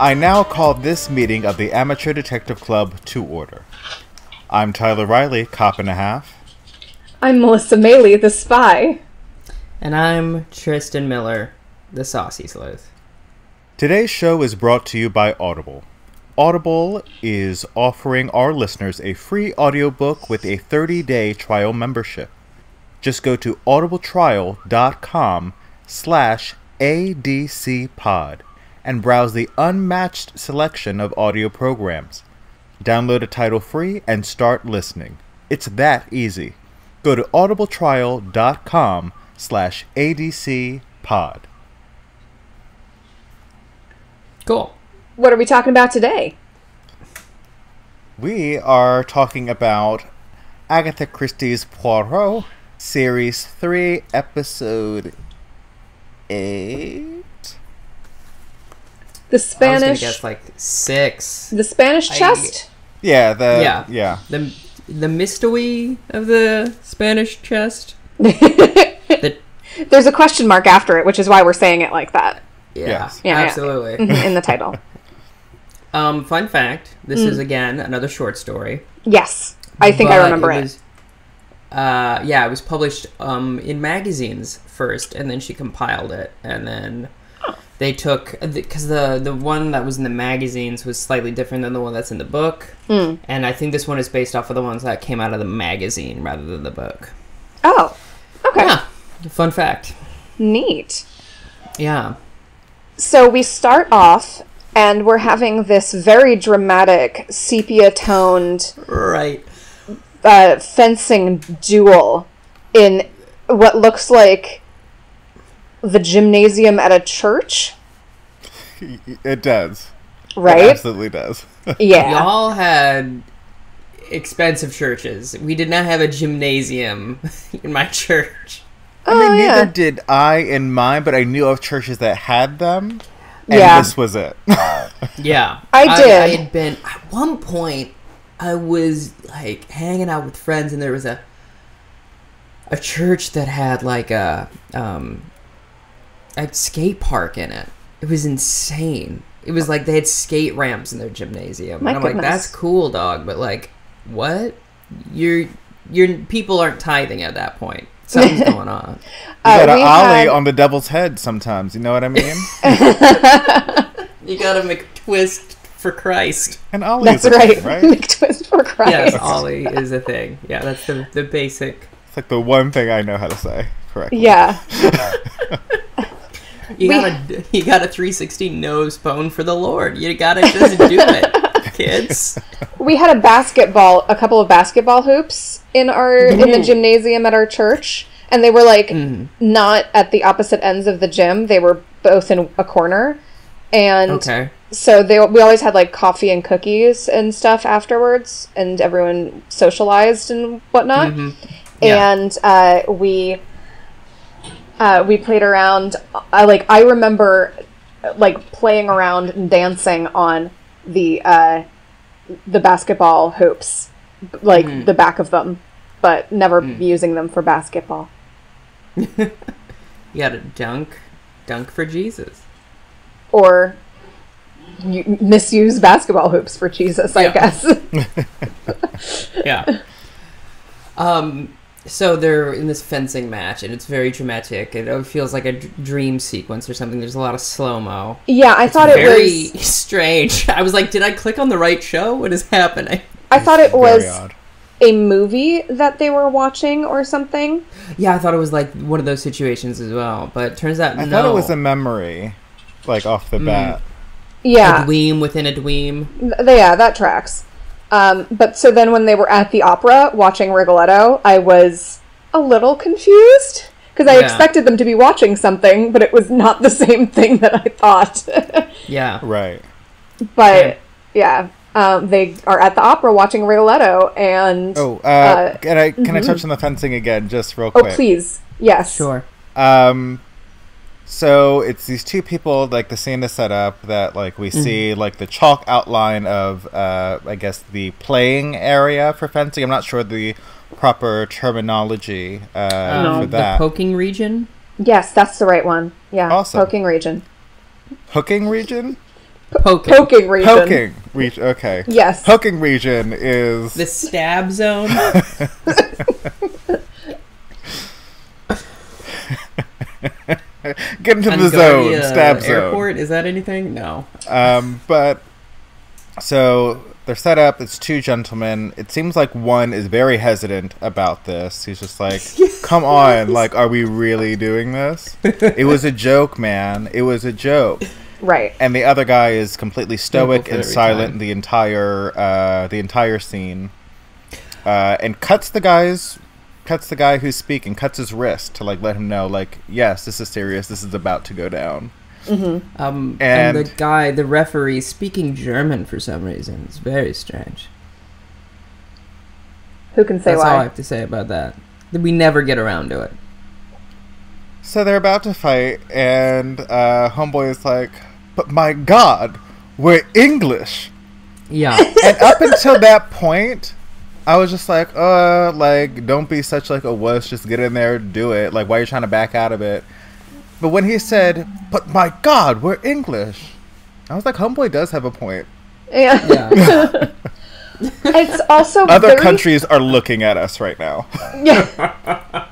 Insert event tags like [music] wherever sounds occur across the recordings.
I now call this meeting of the Amateur Detective Club to order. I'm Tyler Riley, cop and a half. I'm Melissa Meli, the spy. And I'm Tristan Miller, the saucy sleuth. Today's show is brought to you by Audible. Audible is offering our listeners a free audiobook with a 30-day trial membership. Just go to audibletrial.com slash adcpod and browse the unmatched selection of audio programs. Download a title free and start listening. It's that easy. Go to audibletrial.com slash adcpod. Cool. What are we talking about today? We are talking about Agatha Christie's Poirot, Series 3, Episode 8. The I was Spanish, guess like six. the Spanish I- chest. Yeah, the Yeah. yeah. The the mystery of the Spanish chest. [laughs] The, There's a question mark after it, which is why we're saying it like that yeah, Yes. Yeah, yeah. absolutely. in the title. [laughs] um, fun fact: this Mm. is again another short story. Yes, I think I but remember it. was- uh, yeah, it was published um, in magazines first, and then she compiled it, and then they took because the the one that was in the magazines was slightly different than the one that's in the book, Hmm. and I think this one is based off of the ones that came out of the magazine rather than the book. Oh, okay, Yeah, fun fact. neat. Yeah, So we start off, and we're having this very dramatic sepia-toned right. uh, fencing duel in what looks like the gymnasium at a church, [laughs] It does. Right? It right? absolutely does. [laughs] Yeah. Y'all had expensive churches. We did not have a gymnasium [laughs] in my church. I mean, Oh, neither yeah. did I in mine, but I knew of churches that had them, and Yeah. this was it. Yeah, I did. I, had been at one point. I was like hanging out with friends, and there was a a church that had like a um a skate park in it. It was insane. It was like they had skate ramps in their gymnasium, My and I'm like, that's cool, dog. But like, what? Your your people aren't tithing at that point. Something's [laughs] going on. You Uh, got we an ollie had- on the devil's head sometimes. You know what I mean? [laughs] You gotta make a twist for Christ. An ollie That's is a right. thing, right? [laughs] McTwist for Christ. Yes, Ollie is a thing. Yeah, that's the the basic. It's like the one thing I know how to say correctly. Yeah. You got a you got a 360 nose bone for the Lord. You gotta just do it, [laughs] kids. We had a basketball, a couple of basketball hoops in our in Mm-hmm. the gymnasium at our church, and they were like not at the opposite ends of the gym. They were both in a corner, and Okay. so they we always had like coffee and cookies and stuff afterwards, and everyone socialized and whatnot. Yeah. And uh, we uh, we played around. I like I remember like playing around and dancing on the uh, the basketball hoops, like the back of them, but never using them for basketball. [laughs] You gotta dunk, dunk for Jesus. Or misuse basketball hoops for Jesus, I Yeah. guess. [laughs] [laughs] Yeah. um. So they're in this fencing match, and it's very dramatic. It feels like a d- dream sequence or something. There's a lot of slow mo. yeah, I thought it Very was. [laughs] strange. I was like, did I click on the right show? What is happening? I thought it was odd. a movie that they were watching or something. Yeah, I thought it was like one of those situations as well, but it turns out I no. thought it was a memory, like off the mm. bat. Yeah, a dweem within a dweem. Th- yeah, that tracks. Um, but so then when they were at the opera watching Rigoletto, I was a little confused because I Yeah. expected them to be watching something, but it was not the same thing that I thought. [laughs] Yeah. Right. but yeah, um, they are at the opera watching Rigoletto, and Oh, uh, Uh, can I can I touch on the fencing again, just real quick? oh quick? please, yes, Sure. Um, so it's these two people, like the scene is set up that like we Mm-hmm. see like the chalk outline of uh, I guess the playing area for fencing. I'm not sure the proper terminology uh, Um, for the poking region. yes, that's the right one. Yeah, Awesome. poking region. Hooking region. Poking. poking region. Poking region. Okay. Yes. Poking region is The stab zone. [laughs] [laughs] get into the zone, Concordia stab zone. Airport. Is that anything? No. Um, but so they're set up. It's two gentlemen. It seems like one is very hesitant about this. He's just like, [laughs] "Come on, like, are we really doing this? It was a joke, man. It was a joke." Right. And the other guy is completely stoic and silent time. the entire uh, the entire scene, uh, and cuts the guy's cuts the guy who's speaking, cuts his wrist to like let him know, like, yes, this is serious. This is about to go down. Um, and, And- the guy, the referee, speaking German for some reason. It's very strange. Who can say That's all I have to say about that. We never get around to it. So they're about to fight, and uh, Homeboy is like, "But my God, we're English." Yeah. And up until that point, I was just like, "Uh, like, don't be such like a wuss. Just get in there, do it. Like, why are you trying to back out of it?" But when he said, "But my God, we're English," I was like, "Homeboy does have a point." Yeah. yeah. [laughs] it's also Other very, countries are looking at us right now. Yeah.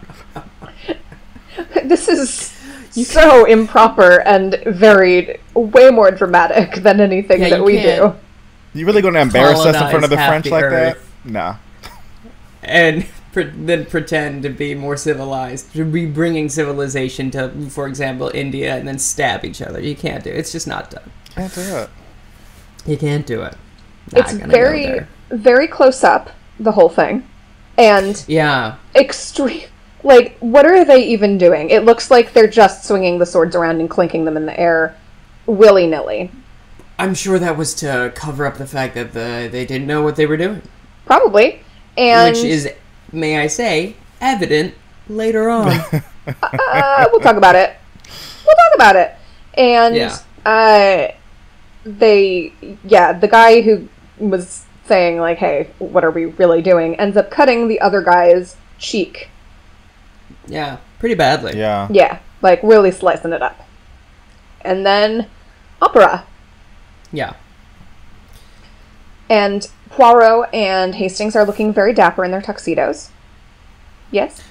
[laughs] this is so improper and very way more dramatic than anything Yeah, that we do. You really going to embarrass us in front of the French the like that? earth. Nah. And [laughs] pre- then pretend to be more civilized, to be bringing civilization to, for example, India, and then stab each other. You can't do it. It's just not done. Can't do it. You can't do it. Not it's very very close up the whole thing. And Yeah. extreme like what are they even doing? It looks like they're just swinging the swords around and clinking them in the air willy-nilly. I'm sure that was to cover up the fact that the, they didn't know what they were doing, Probably. And which is, may I say, evident later on. [laughs] uh, we'll talk about it. We'll talk about it. And Yeah. uh, they, yeah, the guy who was saying like, "Hey, what are we really doing?" ends up cutting the other guy's cheek. yeah, pretty badly. Yeah. Yeah, like really slicing it up. And then opera. Yeah. And Poirot and Hastings are looking very dapper in their tuxedos. Yes.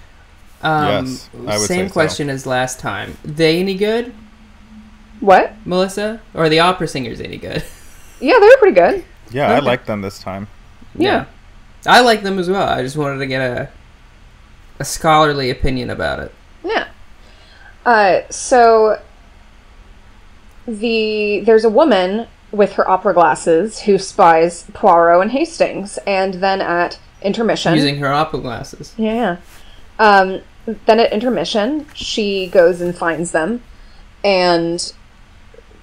Um, Yes, I would same say so. question as last time. They any good, What? Melissa? Or are the opera singers any good? Yeah, they were pretty good. Yeah, I Okay. like them this time. Yeah. I like them as well. I just wanted to get a a scholarly opinion about it. Yeah. Uh, so the there's a woman with her opera glasses who spies Poirot and Hastings, and then at intermission, Using her opera glasses. yeah, yeah. Um, then at intermission, she goes and finds them, and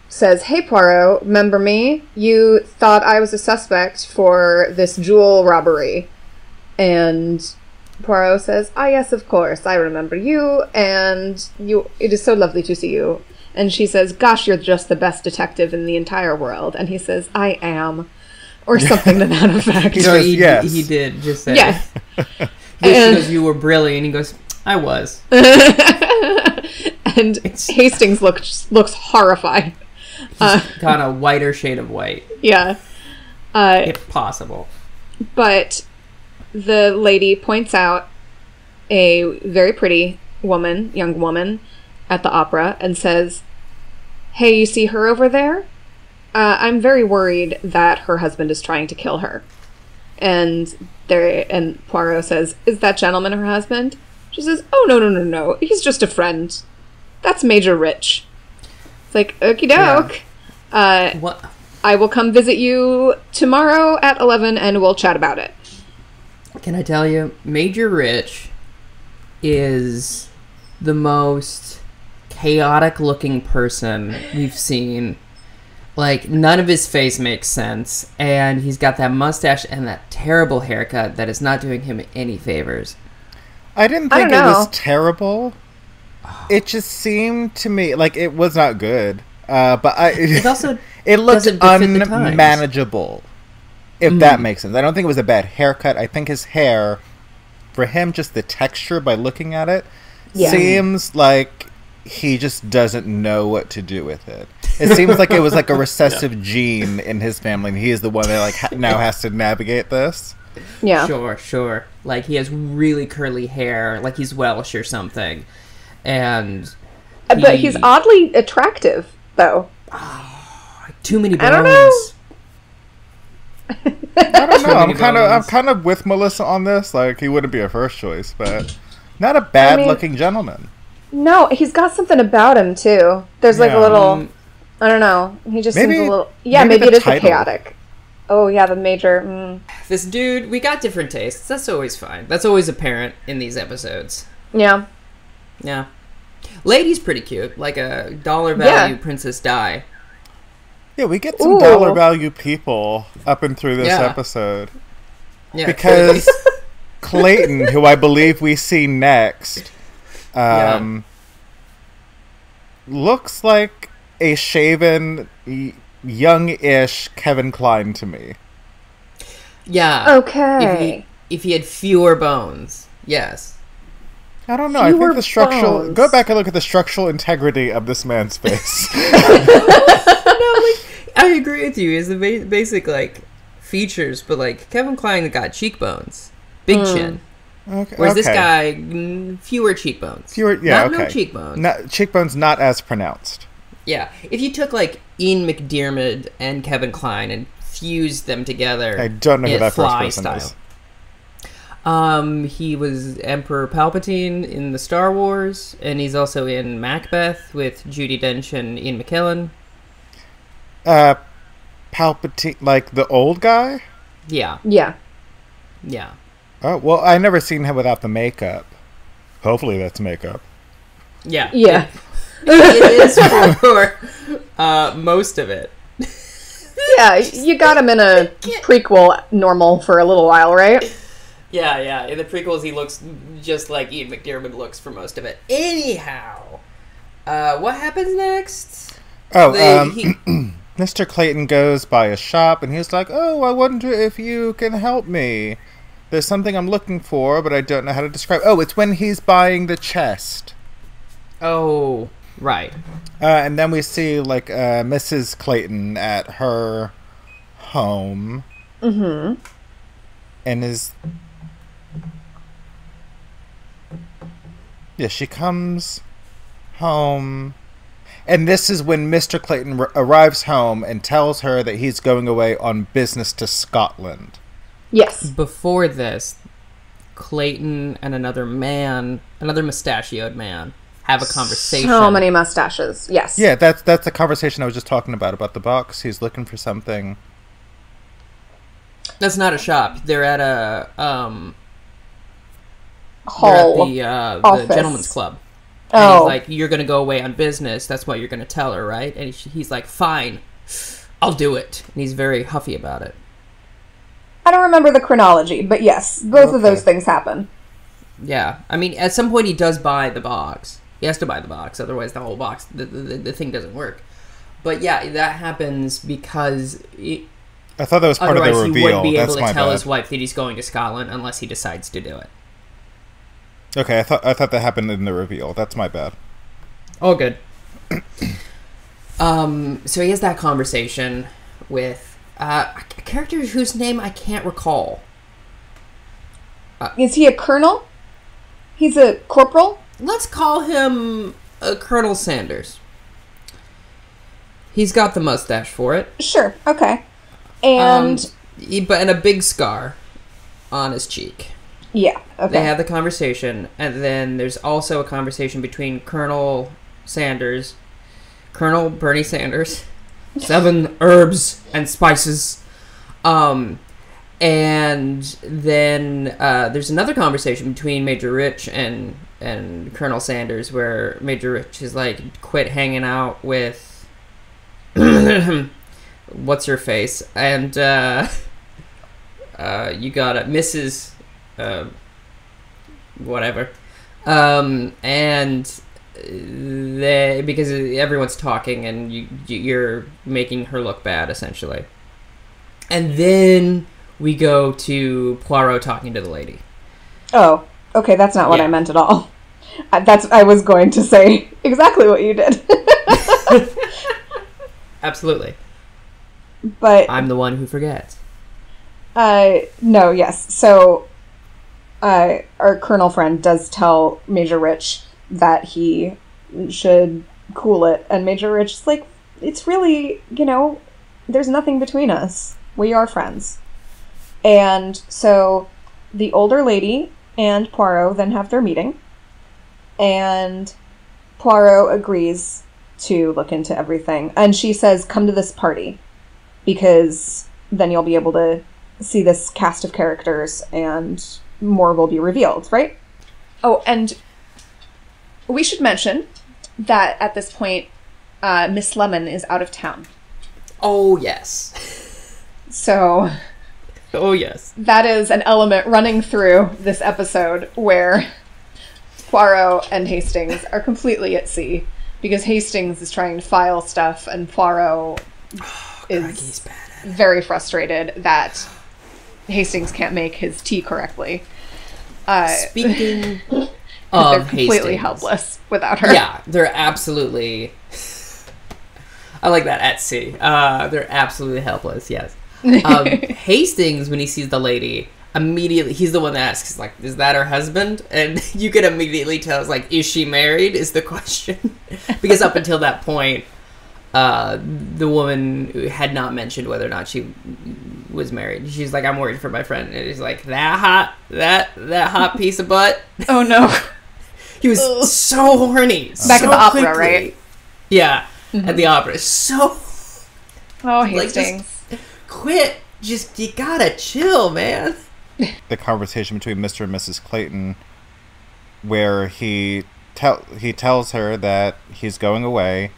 says, "Hey Poirot, remember me? You thought I was a suspect for this jewel robbery," and Poirot says, "Ah, yes, of course, I remember you, and you. It is so lovely to see you." And she says, "Gosh, you're just the best detective in the entire world." And he says, "I am," or [laughs] something to that effect. He So says he, yes. he did just say yeah. She [laughs] And- goes, you were brilliant. He goes, I was. [laughs] and Hastings looks looks horrified. Uh, Got a whiter shade of white, yeah. Uh, if possible. but the lady points out a very pretty woman, young woman, at the opera and says, "Hey, you see her over there? Uh, I'm very worried that her husband is trying to kill her." And there, and Poirot says, "Is that gentleman her husband?" She says, "Oh no, no, no, no. He's just a friend. That's Major Rich." It's like, okie doke. Uh, What? I will come visit you tomorrow at 11 and we'll chat about it. Can I tell you? Major Rich is the most chaotic looking person we've seen. Like, none of his face makes sense. And he's got that mustache and that terrible haircut that is not doing him any favors. I didn't think don't it was know. terrible. It just seemed to me like it was not good. Uh, but I It [laughs] also it looked doesn't befit the times. unmanageable. If that makes sense. I don't think it was a bad haircut. I think his hair, for him, just the texture by looking at it, Yeah. seems like he just doesn't know what to do with it. It seems like it was like a [laughs] recessive gene in his family, and he is the one that like ha- now has to navigate this. Yeah. Sure, sure. Like he has really curly hair, like he's Welsh or something. And Uh, But he's oddly attractive, though. [sighs] too many bones. I don't know. [laughs] I don't know. I'm kind of I'm kind of with Melissa on this. Like he wouldn't be a first choice, but not a bad looking gentleman. No, he's got something about him too. There's like Yeah. a little. Um, I don't know. He just Maybe- seems a little. Yeah, maybe maybe, the it is the chaotic. Oh yeah, the major. Mm. this dude, we got different tastes. That's always fine. That's always apparent in these episodes. Yeah. Yeah. Lady's pretty cute, like a dollar value Yeah. Princess Di. Yeah, we get some Ooh. dollar value people up and through this Yeah. episode Yeah, because Clayton, who I believe we see next, um, looks like a shaven, y- young-ish Kevin Kline to me. yeah. If Okay. he, if he had fewer bones, yes. I don't know. I Fewer think the structural. bones. Go back and look at the structural integrity of this man's face. [laughs] no, like I agree with you. Is the ba- basic like features, but like Kevin Kline got cheekbones, big chin, okay, whereas this guy mm, fewer cheekbones. Fewer, yeah, not okay. no cheekbones. Not, cheekbones not as pronounced. Yeah, if you took like Ian McDiarmid and Kevin Kline and fused them together, I don't know who it that first fly person style. is. Um, he was Emperor Palpatine in the Star Wars, and he's also in Macbeth with Judi Dench and Ian McKellen. Uh, Palpatine, like the old guy. Yeah, Yeah. yeah. Oh well, I never seen him without the makeup. Hopefully that's makeup. Yeah. Yeah. It is for [laughs] uh, most of it. Yeah. You got him in a prequel normal for a little while, right? Yeah, yeah. In the prequels, he looks just like Ian McDiarmid looks for most of it. Anyhow, uh, what happens next? Oh, They- um, he- [clears throat] Mr. Clayton goes by a shop and he's like, "Oh, I wonder if you can help me. There's something I'm looking for, but I don't know how to describe." Oh, it's when he's buying the chest. oh, right. Uh, and then we see like uh, Mrs. Clayton at her home. Mm-hmm. And is yeah, she comes home, and this is when Mister Clayton r- arrives home and tells her that he's going away on business to Scotland. Yes. Before this, Clayton and another man, another mustachioed man, have a conversation. So many mustaches. Yes. Yeah, that's that's the conversation I was just talking about about the box. He's looking for something. That's not a shop. They're at a um. They're Hall. at the uh, the gentleman's club. And oh. he's like, "You're gonna go away on business. That's what you're gonna tell her, right?" And he's like, "Fine, I'll do it." And he's very huffy about it. I don't remember the chronology, but yes, both of those things happen. Yeah, I mean, at some point he does buy the box. He has to buy the box, otherwise the whole box, the the, the thing doesn't work. But yeah, that happens because it, I thought that was part of otherwise the he wouldn't be That's able my to tell bad. his wife that he's going to Scotland unless he decides to do it. Okay, I thought I thought that happened in the reveal. That's my bad. Oh, good. [coughs] um, so he has that conversation with uh, a character whose name I can't recall. Is he a colonel? He's a corporal? Let's call him uh, Colonel Sanders. He's got the mustache for it. Sure. Okay. And Um, he- but and a big scar on his cheek. yeah. Okay. They have the conversation, and then there's also a conversation between Colonel Sanders, Colonel Bernie Sanders, [laughs] seven herbs and spices, um, and then uh, there's another conversation between Major Rich and and Colonel Sanders where Major Rich is like, quit hanging out with. [clears throat] What's her face? And uh, [laughs] uh, you got it, Mrs. Uh, whatever. Um, and they because everyone's talking and you you're making her look bad essentially. And then we go to Poirot talking to the lady. oh. Okay. That's not what Yeah. I meant at all. I- That's. I was going to say [laughs] exactly what you did. [laughs] Absolutely. But I'm the one who forgets. Uh, no, yes. So, uh, our colonel friend does tell Major Rich that he should cool it, and Major Rich is like, it's really, you know, there's nothing between us. We are friends. And so, the older lady and Poirot then have their meeting, and Poirot agrees to look into everything, and she says, "Come to this party." Because then you'll be able to see this cast of characters and more will be revealed, right? Oh, and we should mention that at this point, uh, Miss Lemon is out of town. Oh yes. So Oh yes. that is an element running through this episode where Poirot and Hastings are completely at sea because Hastings is trying to file stuff and Poirot [sighs] He's is very frustrated that Hastings can't make his tea correctly. Uh, Speaking [laughs] they're completely Hastings, helpless without her. Yeah, they're absolutely. I like that at sea. Uh, they're absolutely helpless. Yes. Um, [laughs] Hastings, when he sees the lady, immediately he's the one that asks, like, "Is that her husband?" And [laughs] you can immediately tell, it's like, "Is she married?" Is the question, [laughs] because up until that point, uh, the woman had not mentioned whether or not she was married. She's like, "I'm worried for my friend," and he's like, "That hot, that that hot piece of butt." Oh no. He was Ugh. so horny. Back so at the opera, quickly. right? Yeah, mm-hmm. at the opera. So Oh, Like, just- Hastings. quit. Just you gotta chill, man. [laughs] the conversation between Mr. and Mrs. Clayton, where he tell he tells her that he's going away.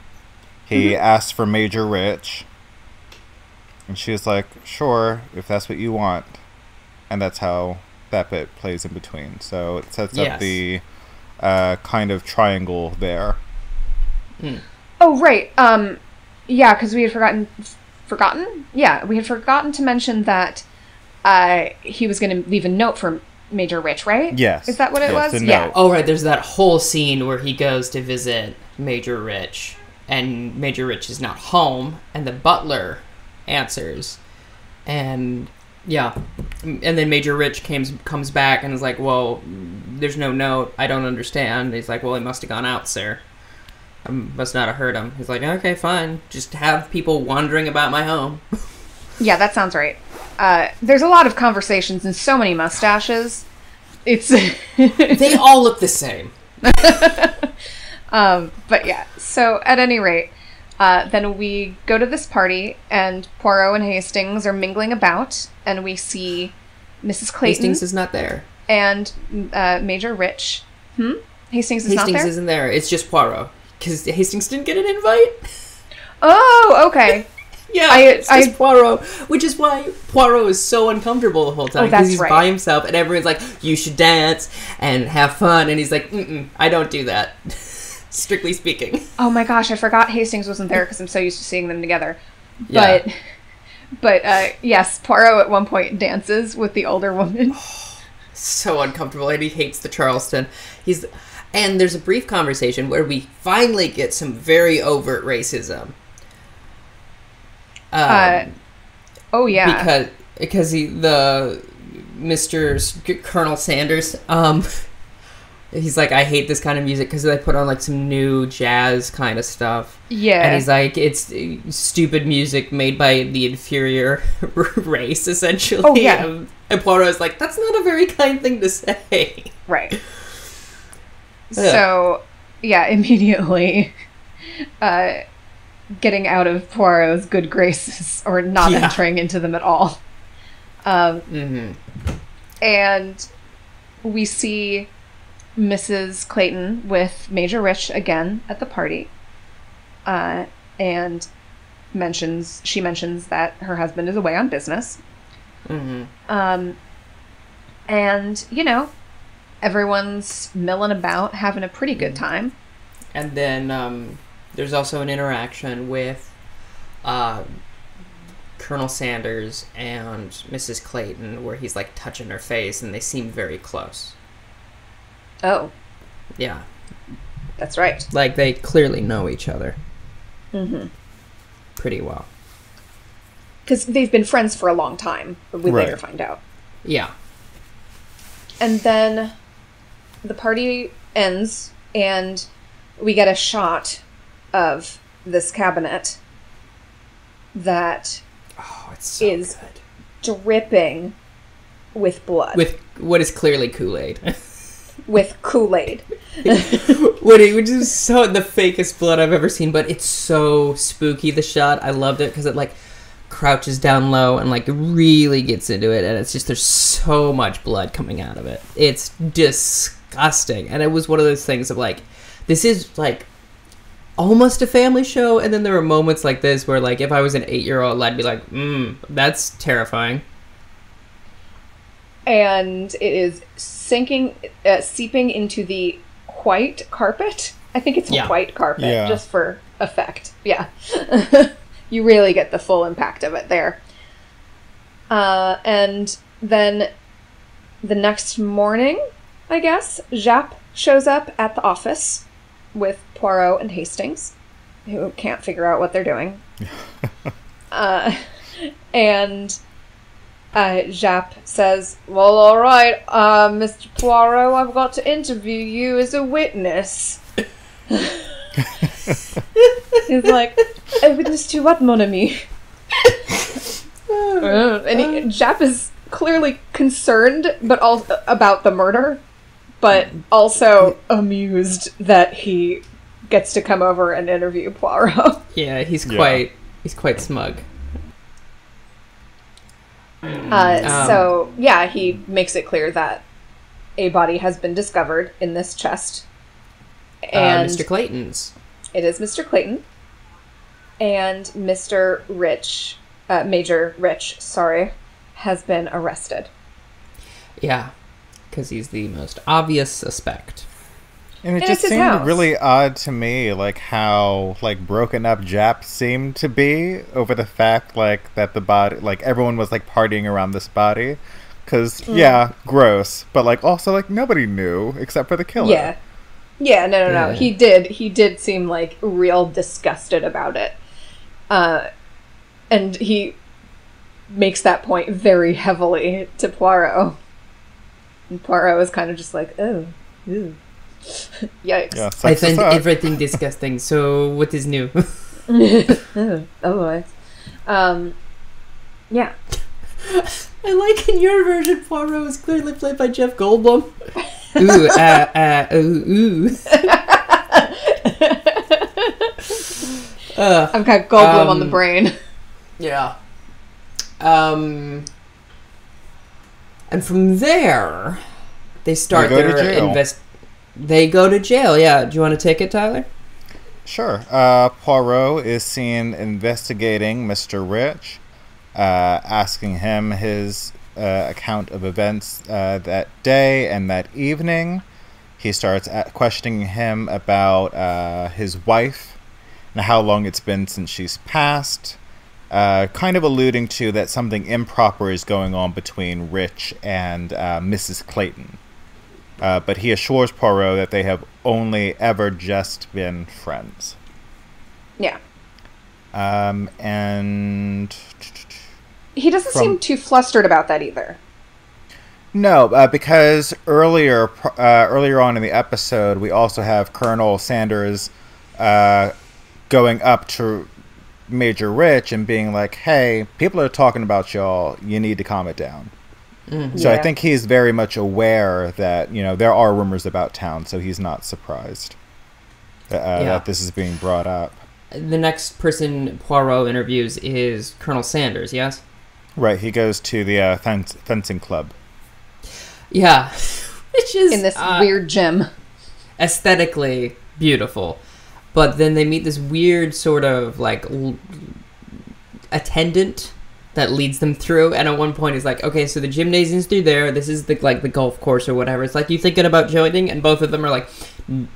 He mm-hmm. asks for Major Rich, and she's like, "Sure, if that's what you want," and that's how that bit plays in between. So it sets Yes. up the uh, kind of triangle there. Oh right. Um, yeah, because we had forgotten. Forgotten? Yeah, we had forgotten to mention that uh, he was going to leave a note for Major Rich, right? Yes. Is that what it Yes, was? Yeah. note. Oh right, there's that whole scene where he goes to visit Major Rich, and Major Rich is not home, and the butler answers, and yeah, and then Major Rich comes comes back and is like, "Well, there's no note. I don't understand." He's like, "Well, he must have gone out, sir." I must not have heard him. He's like, okay, fine. Just have people wandering about my home. [laughs] Yeah, that sounds right. Uh, there's a lot of conversations and so many mustaches. It's. [laughs] They all look the same. [laughs] Um, but yeah, so at any rate, uh, then we go to this party, and Poirot and Hastings are mingling about, and we see Mrs. Clayton Hastings is not there. and uh, Major Rich. Hmm? Hastings is not there? Hastings there? isn't there. It's just Poirot. Because Hastings didn't get an invite. Oh, okay. [laughs] Yeah, I- it's just I- Poirot, which is why Poirot is so uncomfortable the whole time Oh, he's right. by himself, and everyone's like, "You should dance and have fun," and he's like, Mm-mm, "I don't do that." [laughs] Strictly speaking, Oh my gosh, I forgot Hastings wasn't there because I'm so used to seeing them together. Yeah. But, but uh, yes, Poirot at one point dances with the older woman. [sighs] so uncomfortable, and he hates the Charleston. He's and there's a brief conversation where we finally get some very overt racism. Um, Uh, oh yeah, because because he the Mr. Colonel Sanders um he's like I hate this kind of music because they put on like some new jazz kind of stuff yeah. and he's like it's uh, stupid music made by the inferior [laughs] race essentially Oh, yeah. and, and Poirot's like that's not a very kind thing to say Right. [laughs] So, yeah, [laughs] immediately uh, getting out of Poirot's good graces or not Yeah. entering into them at all. Um, hmm and we see Mrs. Clayton with Major Rich again at the party. Uh, and mentions she mentions that her husband is away on business. hmm Um, and you know, everyone's milling about, having a pretty good time. And then um, there's also an interaction with uh, Colonel Sanders and Mrs. Clayton where he's like touching her face and they seem very close. Oh, Yeah. that's right. Like they clearly know each other. Mm-hmm. pretty well. because they've been friends for a long time. But we later find out. Yeah. And then the party ends, and we get a shot of this cabinet that Oh, it's so Is- good. dripping with blood, with, With what is clearly Kool Aid. [laughs] Kool Aid. [laughs] It- which is so the fakest blood I've ever seen, but it's so spooky. The shot, I loved it because it like crouches down low and like really gets into it, and it's just there's so much blood coming out of it. It's disgusting, and it was one of those things of like, this is like almost a family show, and then there were moments like this where like if I was an eight year old, I'd be like, mm, that's terrifying. And it is sinking, uh, seeping into the white carpet. I think it's Yeah. white carpet, Yeah. just for effect. Yeah, [laughs] you really get the full impact of it there. Uh, and then the next morning, I guess, Japp shows up at the office with Poirot and Hastings, who can't figure out what they're doing. [laughs] uh, [laughs] and uh, Japp says, Well, all right, uh, Mr. Poirot, I've got to interview you as a witness. He's like, A witness to what, mon ami? [laughs] Uh, and he, Japp is clearly concerned, but all about the murder, but also amused that he gets to come over and interview Poirot. [laughs] Yeah, he's Yeah. quite he's quite smug. Uh, Um, so yeah, he makes it clear that a body has been discovered in this chest, and uh, Mr. Clayton's. it is Mr. Clayton and Mr. Rich, uh, Major Rich, sorry, has been arrested. Yeah, because he's the most obvious suspect. And it And just it's his seemed house. really odd to me, like how like broken up Japp seemed to be over the fact like that the body, like everyone was like partying around this body, because Mm. yeah, gross, but like also like nobody knew except for the killer. Yeah, yeah, no, no, no. Yeah. He did. He did seem like real disgusted about it, uh, and he makes that point very heavily to Poirot. And Poirot is kind of just like, oh, ew. [laughs] yikes. yeah. I find everything disgusting. So what is new? [laughs] [laughs] oh, boy. Um, yeah. I like in your version, Poirot is clearly played by Jeff Goldblum. ooh, uh, uh, ooh, ooh. uh, I've got Goldblum on the Um, brain. yeah. Um, and from there, they start They go to their jail. invest. They go to jail. Yeah. Do you want to take it, Tyler? Sure. Uh, Poirot is seen investigating Mr. Rich, uh, asking him his uh, account of events uh, that day and that evening. He starts questioning him about uh, his wife and how long it's been since she's passed, uh, kind of alluding to that something improper is going on between Rich and uh, Mrs. Clayton. Uh, but he assures Poirot that they have only ever just been friends. Yeah. Um, and He doesn't From- seem too flustered about that either. no, uh, because earlier, uh, earlier on in the episode, we also have Colonel Sanders uh, going up to Major Rich and being like, "Hey, people are talking about y'all. You need to calm it down." So I think he's very much aware that you know there are rumors about town, so he's not surprised that, uh, Yeah. that this is being brought up. The next person Poirot interviews is Colonel Sanders. Yes. Right, he goes to the uh, fen- fencing club. Yeah. [laughs] Which is In this uh, weird gym. aesthetically beautiful. But then they meet this weird sort of like l- attendant that leads them through and at one point he's like okay so the gymnasium's through there this is the like the golf course or whatever it's like you thinking about joining and both of them are like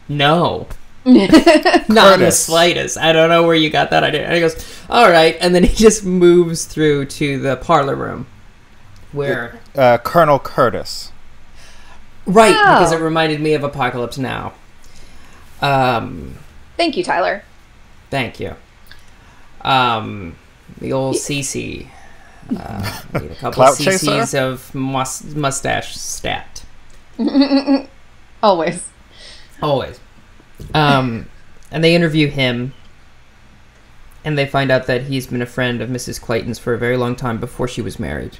no [laughs] not in the slightest i don't know where you got that idea and he goes all right and then he [laughs] just moves through to the parlor room where Uh, Colonel Curtis. right because Oh. it reminded me of apocalypse now um Thank you, Tyler. Thank you. Um, the old CC. Uh, need a couple Clout CCs chaser? of mus- mustache stat. [laughs] Always. Always. Um, and they interview him, and they find out that he's been a friend of Mrs. Clayton's for a very long time before she was married.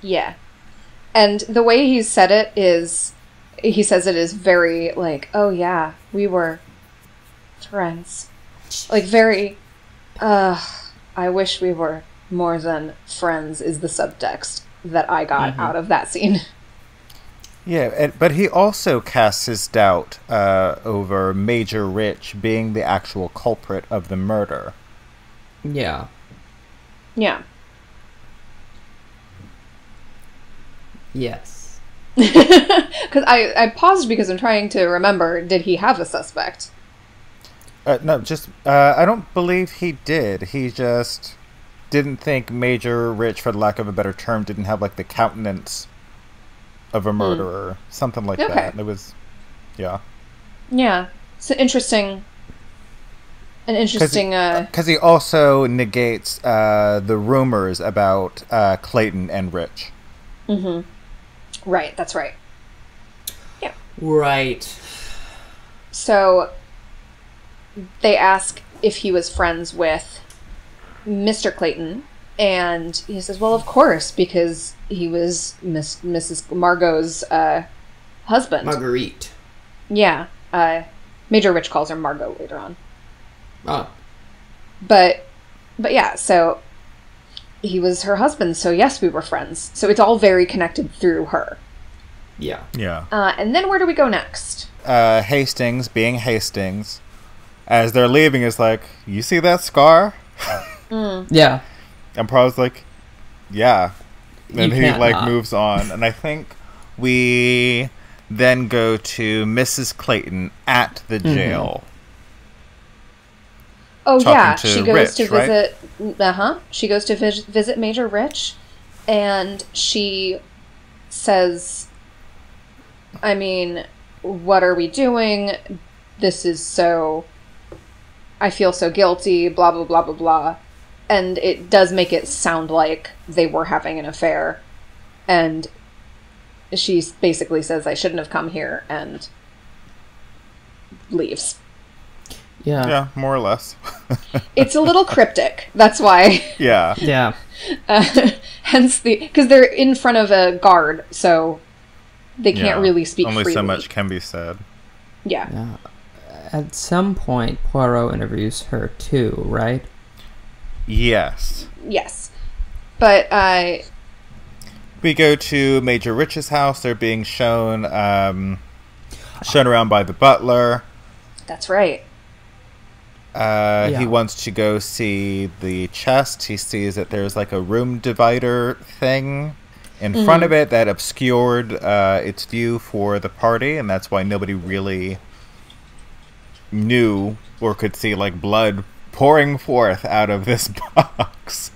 Yeah. And the way he said it is he says it is very like, oh yeah, we were friends. Like very uh I wish we were more than friends is the subtext that I got out of that scene. [laughs] Yeah, and, but he also casts his doubt uh, over Major Rich being the actual culprit of the murder. Yeah. Yeah. Yes. [laughs] Cuz I I paused because I'm trying to remember did he have a suspect? Uh, no, just uh, I don't believe he did. He just didn't think Major Rich, for the lack of a better term, didn't have like the countenance of a murderer, something like Okay. that. It was, yeah, Yeah. It's an interesting an interesting uh because he also negates uh, the rumors about uh, Clayton and Rich. Mm-hmm. Right, that's right. Yeah. Right. So they ask if he was friends with Mr. Clayton, and he says, "Well, of course, because he was Miss Mrs. Margot's uh, husband." Marguerite. yeah, uh, Major Rich calls her Margot later on, Oh. but but yeah, so he was her husband. So yes, we were friends. So it's all very connected through her. Yeah. Yeah. Uh, and then where do we go next? Uh, Hastings, being Hastings, as they're leaving, is like, "You see that scar?" [laughs] Yeah. And Pro's like, "Yeah." And You he like not. moves on, and I think we then go to Mrs. Clayton at the Mm-hmm. jail. Oh yeah, to she goes Rich, to right? visit. Uh huh. She goes to vis- visit Major Rich, and she says, "I mean, what are we doing? This is so. I feel so guilty. Blah blah blah blah blah." And it does make it sound like they were having an affair, and she basically says, "I shouldn't have come here," and leaves. Yeah. Yeah, more or less. [laughs] It's a little cryptic. That's why. yeah. [laughs] Yeah. Uh, hence the because they're in front of a guard, so they can't yeah. really speak Only freely. so much can be said. Yeah. Yeah. At some point, Poirot interviews her too, right? Yes. Yes. But uh, We go to Major Rich's house. They're being shown um, shown around by the butler. that's right. Uh, Yeah. He wants to go see the chest. He sees that there's like a room divider thing in front of it that obscured uh, its view for the party, and that's why nobody really knew or could see like blood pouring forth out of this [laughs] box.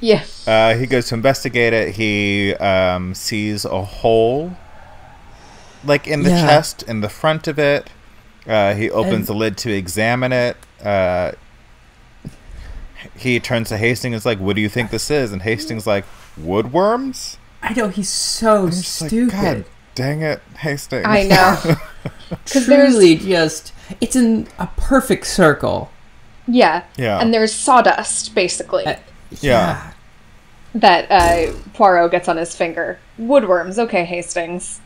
Yeah. Uh, he goes to investigate it. He um, sees a hole, like in the Yeah. chest, in the front of it. Uh, he opens And- the lid to examine it. Uh, he turns to Hastings, and is like, "What do you think this is?" And Hastings like, "Woodworms." I know he's so It's just like, stupid. God dang it, Hastings! I know. [laughs] [laughs] 'Cause there's- Truly, just it's in a perfect circle. Yeah. Yeah. And there's sawdust basically Uh, Yeah. that uh, Poirot gets on his finger. Woodworms. Okay, Hastings.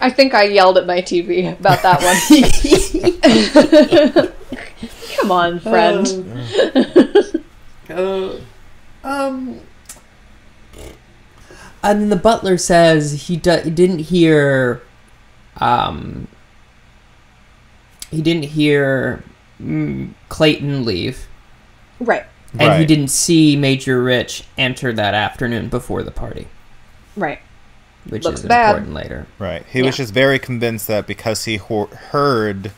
I think I yelled at my TV about that one. [laughs] Come on, friend. Uh, um. And then the butler says he do- he didn't hear, um, he didn't hear Clayton leave, right. and he Right. didn't see Major Rich enter that afternoon before the party, Right. which Looks is bad. important later. Right. He was just very convinced that because he ho- heard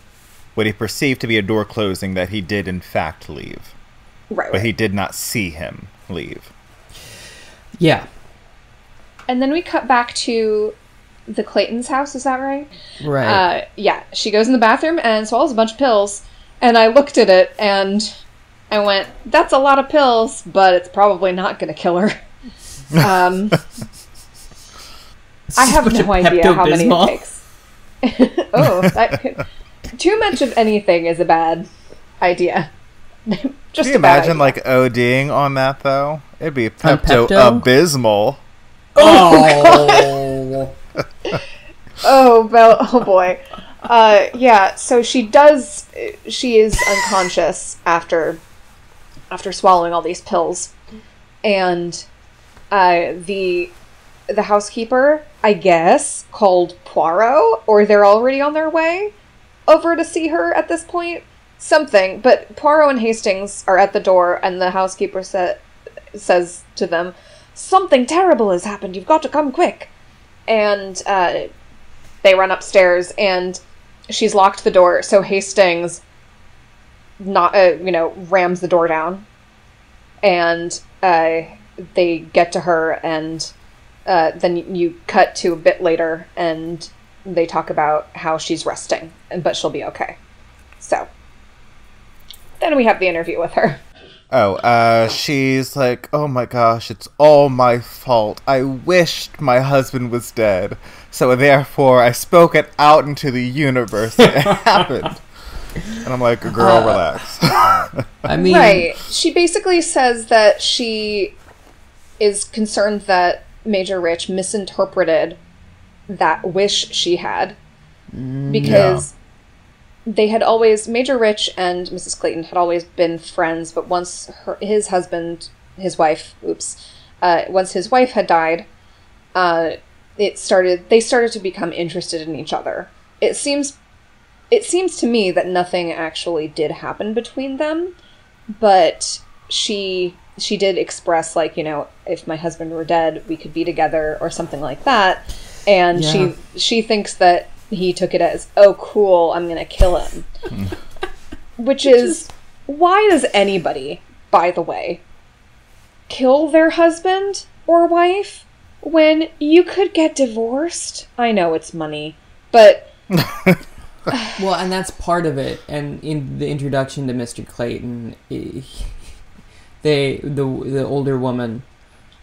what he perceived to be a door closing, that he did in fact leave. Right. but right. he did not see him leave. Yeah, And then we cut back to the Clayton's house. Is that right? right. Uh, yeah. She goes in the bathroom and swallows a bunch of pills, And I looked at it and I went, "That's a lot of pills, but it's probably not going to kill her." [laughs] Um, I have no idea how many it takes. [laughs] oh, that could, too much of anything is a bad idea. [laughs] Just Can you imagine idea. like ODing on that though? It'd be Pepto Pepto? Abysmal. Oh. Oh, well, oh boy. Uh, yeah. So she does. She is unconscious after after swallowing all these pills, and uh, the the housekeeper, I guess, called Poirot, or they're already on their way over to see her at this point. Something, but Poirot and Hastings are at the door, and the housekeeper sa- says to them, "Something terrible has happened. You've got to come quick." And uh, they run upstairs, and she's locked the door. So Hastings, not uh, you know, rams the door down, and uh, they get to her, and uh, then you- cut to a bit later, and they talk about how she's resting, and but she'll be okay. So then we have the interview with her. Oh, uh, she's like, oh my gosh, it's all my fault. I wished my husband was dead. So therefore, I spoke it out into the universe and it [laughs] happened. And I'm like, girl, relax. [laughs] I mean, Right. She basically says that she is concerned that Major Rich misinterpreted that wish she had because they had always Major Rich and Mrs. Clayton had always been friends, but once her, his husband, his wife, oops, uh, once his wife had died, uh, it started. They started to become interested in each other. It seems, it seems to me that nothing actually did happen between them, but she she did express like you know if my husband were dead we could be together or something like that and Yeah. she she thinks that he took it as oh cool i'm gonna kill him [laughs] which is why does anybody by the way kill their husband or wife when you could get divorced i know it's money but [laughs] Well, and that's part of it. And in the introduction to Mr. Clayton, [laughs] they the the older woman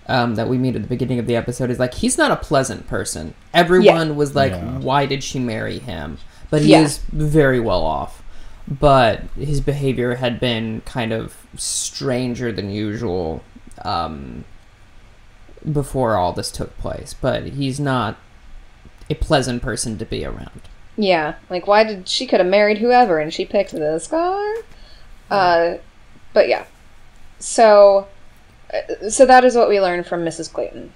um, that we meet at the beginning of the episode is like he's not a pleasant person. Everyone was like, Yeah. "Why did she marry him?" But he Yeah. is very well off. But his behavior had been kind of stranger than usual um, before all this took place. But he's not a pleasant person to be around. Yeah, like why did she could have married whoever and she picked this guy? Uh, but yeah, so uh, so that is what we learned from Mrs. Clayton,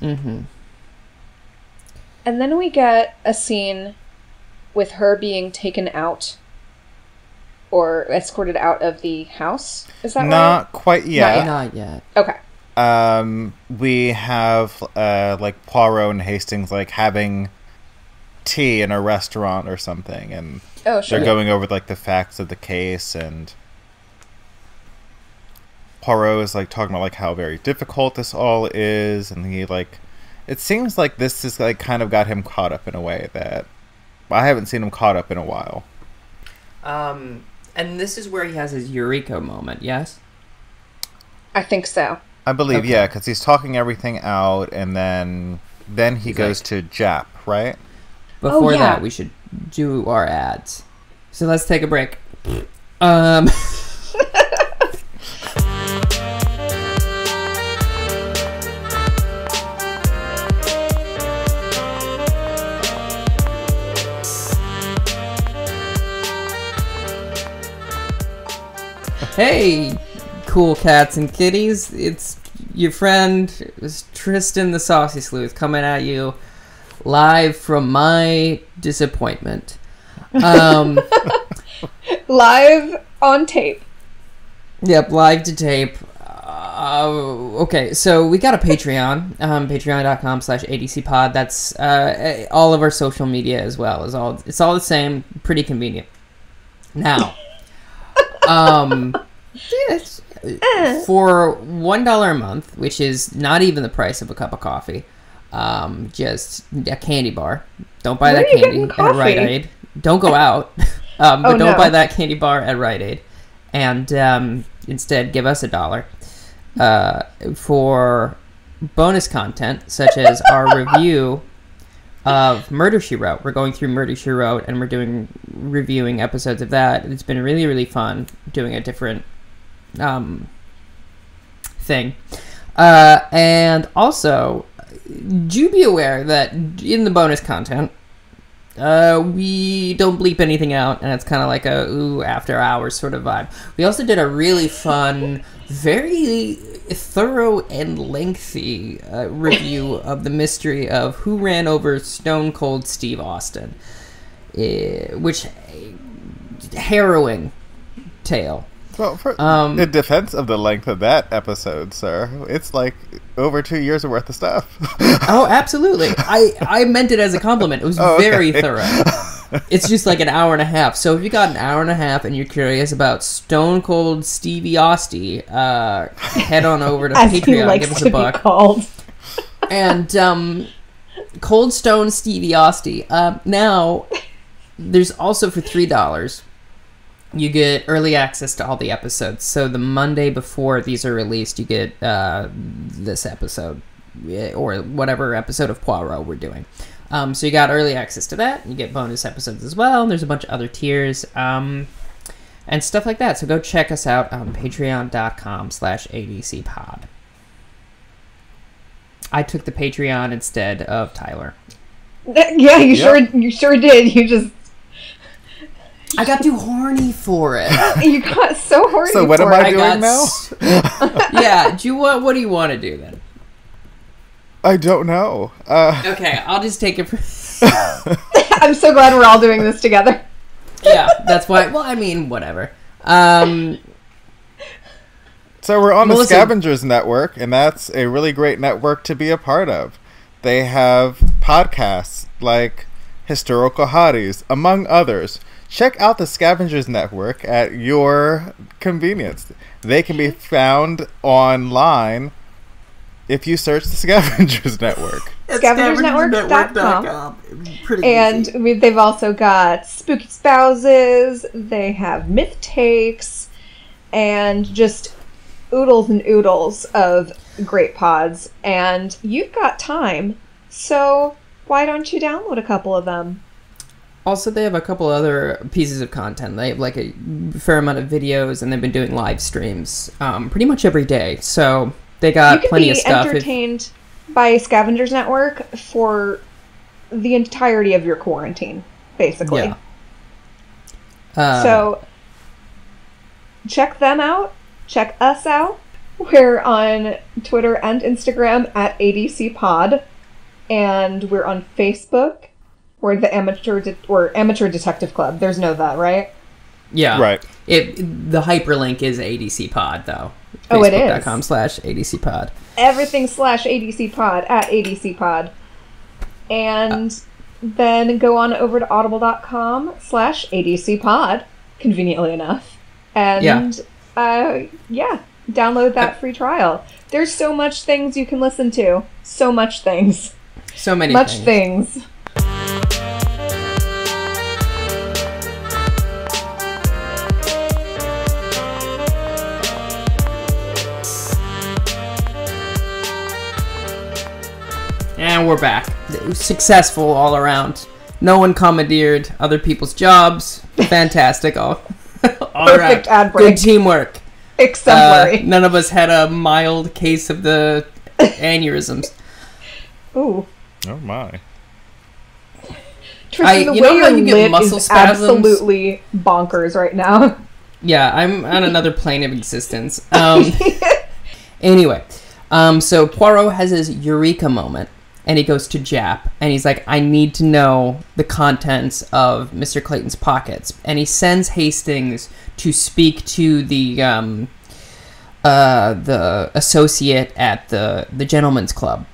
Mm-hmm. and then we get a scene with her being taken out or escorted out of the house. Is that right? Not quite yet. Not yet. Okay. Um, we have uh, like Poirot and Hastings like having tea in a restaurant or something, and Oh, sure. they're going over like the facts of the case, and Poirot is like talking about like how very difficult this all is, and he like it seems like this has like kind of got him caught up in a way that I haven't seen him caught up in a while. Um, and this is where he has his eureka moment. Yes. I think so. I believe, Okay. yeah, because he's talking everything out, and then then he He's goes like- to Japp, right? Before yeah. that, we should do our ads. So let's take a break. Um. [laughs] Hey, cool cats and kitties. It's your friend it's Tristan the Saucy Sleuth coming at you live from my disappointment. Um, [laughs] Live on tape. yep, live to tape. Uh, okay, so we got a Patreon, um, patreon.com slash adcpod. That's uh, all of our social media as well. Is all It's all the same, pretty convenient. Now, um, [laughs] yes, [laughs] for $1 a month, which is not even the price of a cup of coffee, um, just a candy bar. Don't buy Where that candy at Rite? Aid. Don't go out. [laughs] Um, but Oh, don't no. buy that candy bar at Rite Aid, and um, instead give us a dollar uh, for bonus content such as our [laughs] review of Murder She Wrote. We're going through Murder She Wrote, and we're doing reviewing episodes of that. It's been really really fun doing a different um, thing. Uh, and also, do be aware that in the bonus content, uh, we don't bleep anything out, and it's kind of like a ooh after hours sort of vibe. We also did a really fun, very thorough and lengthy uh, review of the mystery of who ran over Stone Cold Steve Austin, uh, which harrowing tale. Well, for, Um, in defense of the length of that episode, sir, it's like over two years worth of stuff. [laughs] Oh, absolutely. I, I meant it as a compliment. It was Oh, okay. very thorough. It's just like an hour and a half. So if you got an hour and a half and you're curious about Stone Cold Stevie Osti, uh, head on over to [laughs] Patreon, likes give us a buck. called. And um, Cold Stone Stevie Osti. Uh, now, there's also for three dollars. You get early access to all the episodes. So the Monday before these are released, you get uh, this episode eh, or whatever episode of Poirot we're doing. Um, so you got early access to that. You get bonus episodes as well. And there's a bunch of other tiers um, and stuff like that. So go check us out on patreon.com slash adcpod. I took the Patreon instead of Tyler. Yeah, you Yep. sure you sure did. You just I got too horny for it. [laughs] you got so horny. For it. So what for am I it. doing got now? s- [laughs] yeah. Do you want? What do you want to do then? I don't know. Uh, Okay, I'll just take it. For, [laughs] I'm so glad we're all doing this together. yeah, that's why. Well, I mean, whatever. Um, so we're on Melissa- the Scavengers Network, and that's a really great network to be a part of. They have podcasts like Historical Hotties, among others. Check out the Scavengers Network at your convenience. They can be found online if you search the [laughs] Scavengers Network. [laughs] Scavengersnetwork.com. Pretty And we, they've also got spooky spouses. They have myth takes, and just oodles and oodles of great pods. And you've got time, so why don't you download a couple of them? Also, they have a couple other pieces of content. They have like a fair amount of videos, and they've been doing live streams um, pretty much every day. So they got plenty of stuff. If, entertained by Scavengers Network for the entirety of your quarantine, basically. yeah. Uh, so check them out. Check us out. We're on Twitter and Instagram at ADC Pod, and we're on Facebook. We're the amateur de- or amateur detective club. There's no that, right? yeah, Right. It the hyperlink is ADC Pod though. Oh, it is. Facebook.com slash ADC Pod. Everything slash ADC Pod at ADC Pod, and then go on over to audible.com slash ADC Pod. Conveniently enough, and Yeah. uh, yeah, download that free trial. There's so much things you can listen to. So much things. So many much things. things. And we're back. Successful all around. No one commandeered other people's jobs. [laughs] Fantastic. All, all Perfect right. ad break. Good teamwork. Uh, Exemplary. none of us had a mild case of the [laughs] aneurysms. Ooh. Oh my. Tristan, I- the you way you're you get lit muscle is spasms? absolutely bonkers right now. Yeah, I'm on [laughs] another plane of existence. Um, [laughs] anyway, um, so Poirot has his eureka moment, and he goes to Japp, and he's like, "I need to know the contents of Mr. Clayton's pockets," and he sends Hastings to speak to the um, uh, the associate at the the gentleman's club,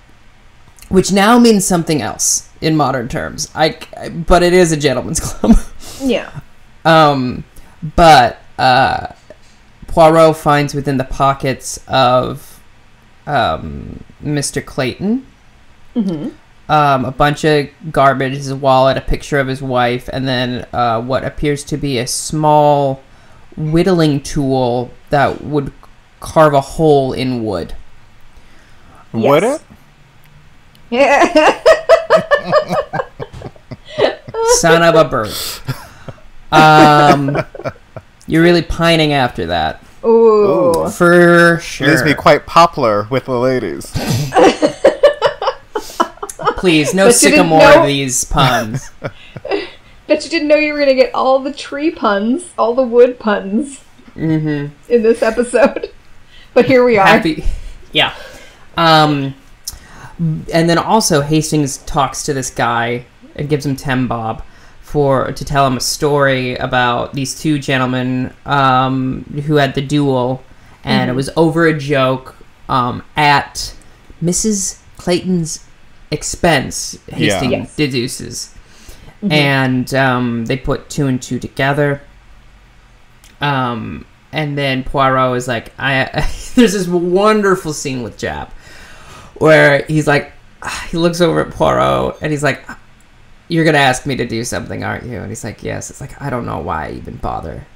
which now means something else in modern terms. I, but it is a gentleman's [laughs] club. Yeah. Um, but uh, Poirot finds within the pockets of um, Mr. Clayton hmm um, a bunch of garbage, his wallet, a picture of his wife, and then uh, what appears to be a small whittling tool that would carve a hole in wood. Would Yes. it? Yeah. [laughs] Son of a bird. Um, you're really pining after that, Ooh. for sure. Leaves me quite popular with the ladies. Please, no But you didn't sycamore know- these puns. [laughs] Bet you didn't know you were gonna get all the tree puns, all the wood puns mm-hmm. in this episode. [laughs] But here we are. Happy, yeah. Um, and then also Hastings talks to this guy and gives him ten bob for to tell him a story about these two gentlemen um, who had the duel, and it was over a joke um, at Mrs. Clayton's expense. Hastings Yes. deduces, and um, they put two and two together. Um, and then Poirot is like, I. [laughs] there's this wonderful scene with Japp where he's like, he looks over at Poirot and he's like, "You're gonna ask me to do something, aren't you?" And he's like, "Yes." It's like I don't know why I even bother.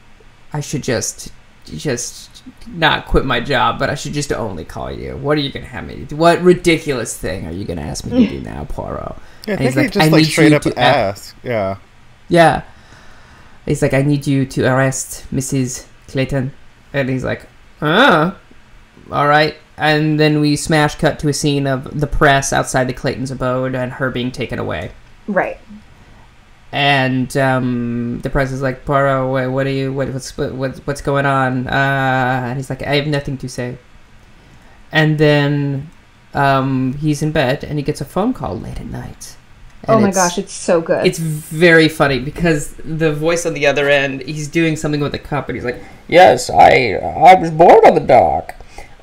I should just, just not quit my job, but I should just only call you. What are you gonna have me do? What ridiculous thing are you gonna ask me to do now, Poirot? Yeah, I And he's think he like, just "I like need straight you up ask. Yeah. Yeah. He's like, I need you to arrest Mrs. Clayton. And he's like, ah, all right. And then we smash cut to a scene of the press outside the Clayton's abode and her being taken away. Right. And um, the press is like, Poirot, what, what are you, what, what's, what, what's going on? Uh, and he's like, I have nothing to say. And then um, he's in bed and he gets a phone call late at night. oh my it's- gosh, it's so good. it's very funny because the voice on the other end, he's doing something with a cup, and he's like, "Yes, I I was born on the dock."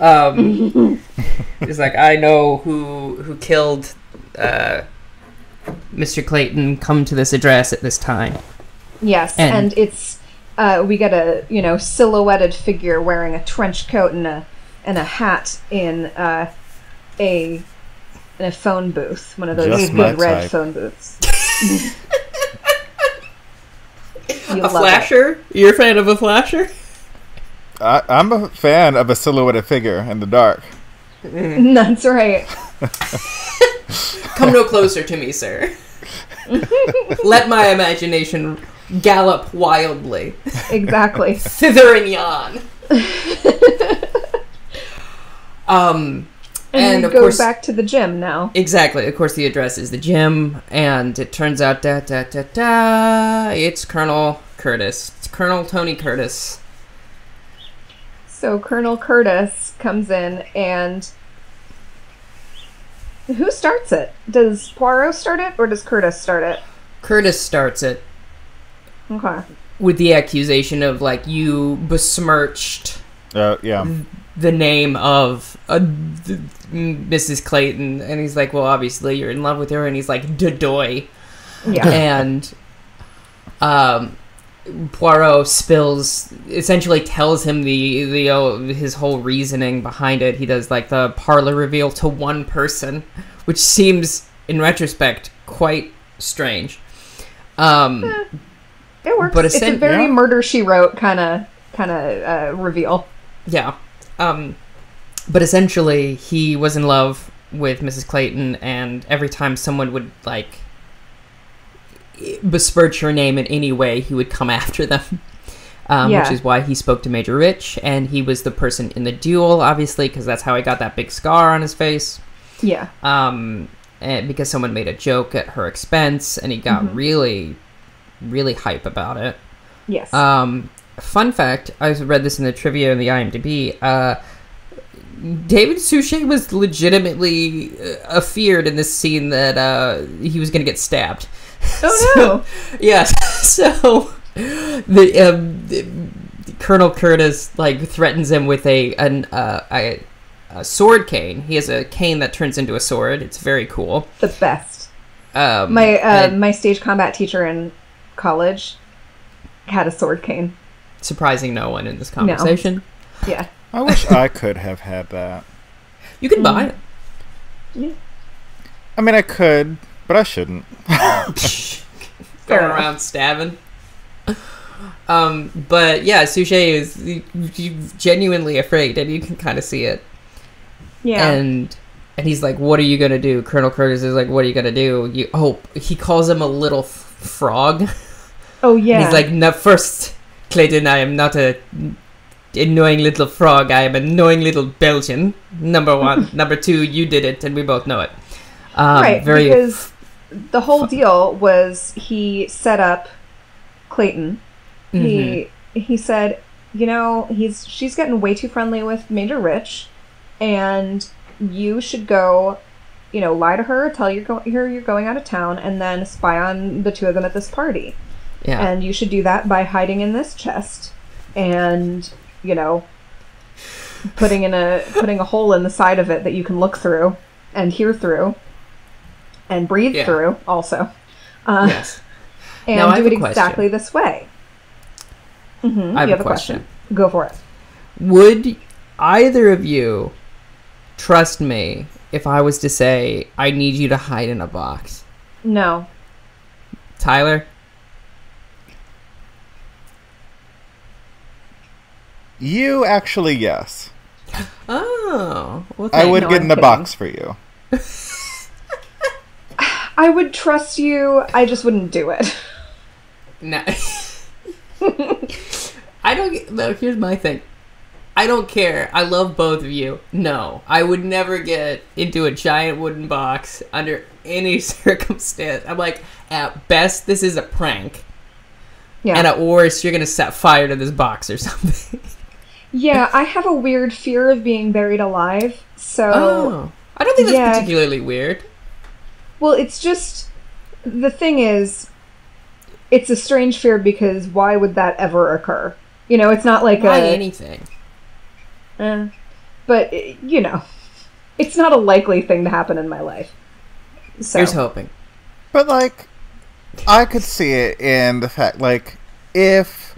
Um, [laughs] he's like, "I know who who killed uh, Mr. Clayton. Come to this address at this time." yes, and- and, it's uh, we get a you know silhouetted figure wearing a trench coat and a and a hat in uh, a in a phone booth, one of those Just big red type. phone booths. [laughs] You A love it. flasher? You're a fan of a flasher? I, I'm a fan of a silhouetted figure in the dark. That's right. [laughs] Come no closer to me, sir. [laughs] Let my imagination gallop wildly, Exactly. [laughs] thither and yon. um, And, and of go course, back to the gym now. exactly. Of course, the address is the gym, and it turns out da da da da. It's Colonel Curtis. It's Colonel Tony Curtis. So Colonel Curtis comes in and who starts it? Does Poirot start it or does Curtis start it? Curtis starts it Okay. with the accusation of like you besmirched Uh, yeah. the name of uh, th- Mrs. Clayton, and he's like, "Well, obviously you're in love with her," and he's like, "Dodoy," Yeah. and um, Poirot spills, essentially tells him the the uh, his whole reasoning behind it. He does like the parlor reveal to one person, which seems, in retrospect, quite strange. Um, it works. but it's a very yeah. murder she wrote kind of kind of uh, reveal. Yeah. Um, but essentially, he was in love with Mrs. Clayton, and every time someone would like besmirch her name in any way, he would come after them. Um, Yeah. Which is why he spoke to Major Rich, and he was the person in the duel, obviously, because that's how he got that big scar on his face. Yeah. Um, and because someone made a joke at her expense, and he got really, really hype about it. Yes. Um, fun fact: I read this in the trivia in the IMDb. Uh, David Suchet was legitimately uh, afeared in this scene that uh, he was going to get stabbed. Oh [laughs] no. Yes, [laughs] so the, um, the Colonel Curtis like threatens him with a an uh, a, a sword cane. He has a cane that turns into a sword. It's very cool. the best. Um, My uh, and my stage combat teacher in college had a sword cane. surprising no one in this conversation. Yeah. I wish I could have had that. You can buy it. Yeah. I mean, I could, but I shouldn't. [laughs] Going Fair around stabbing. Um, but yeah, Suchet is y- y- genuinely afraid, and you can kind of see it. Yeah. And and he's like, "What are you gonna do?" Colonel Curtis is like, "What are you gonna do?" You oh, he calls him a little f- frog. [laughs] oh And yeah. He's like, no, first, Clayton, I am not a annoying little frog. I am an annoying little Belgian. Number one. [laughs] Number two, you did it, and we both know it. Um, right, very because the whole deal was he set up Clayton. He Mm-hmm. he said, you know, he's she's getting way too friendly with Major Rich, and you should go, you know, lie to her, tell her you're going out of town, and then spy on the two of them at this party. yeah. And you should do that by hiding in this chest, and you know, putting in a putting a hole in the side of it that you can look through and hear through, and breathe Yeah. through also. Uh, yes. and Now, I do have it a question. exactly this way. hmm I have you a have a question. question. Go for it. Would either of you trust me if I was to say I need you to hide in a box? No. Tyler? You actually, yes. Oh, well, I would no, get I'm in a kidding. box for you. [laughs] I would trust you. I just wouldn't do it. No. I don't. No, here's my thing. I don't care. I love both of you. No, I would never get into a giant wooden box under any [laughs] circumstance. I'm like, at best, this is a prank, Yeah. and at worst, you're gonna set fire to this box or [laughs] something. yeah, I have a weird fear of being buried alive. So, Oh, I don't think that's Yeah. particularly weird. Well, it's just the thing is, it's a strange fear because why would that ever occur? You know, it's not like Why a. anything? eh, but eh, you know, it's not a likely thing to happen in my life. So Here's hoping. But like, I could see it in the fact, like, if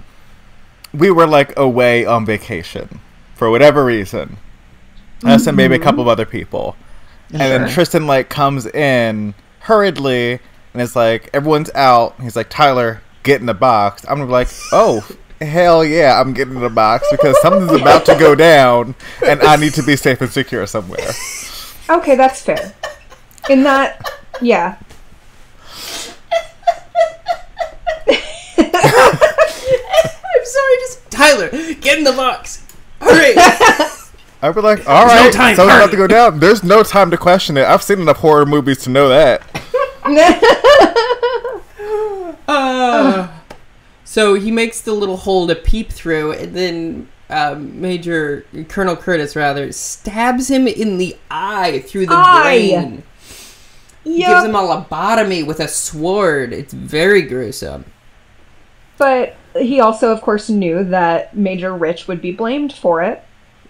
we were like away on vacation for whatever reason, us and maybe a couple of other people, and then Tristan like comes in hurriedly and it's like, everyone's out. He's like, Tyler, get in the box. I'm gonna be like, oh. Hell yeah, I'm getting in the box because something's about to go down and I need to be safe and secure somewhere. okay, that's fair. In that, yeah, [laughs] I'm sorry, just Tyler, get in the box. Hurry! [laughs] I'd be like, all right, time, something's about to go down. There's no time to question it. I've seen enough horror movies to know that. [laughs] Uh, so he makes the little hole to peep through, and then um, Major Colonel Curtis rather stabs him in the eye through the Eye. brain. He gives him a lobotomy with a sword. It's very gruesome. But he also, of course, knew that Major Rich would be blamed for it,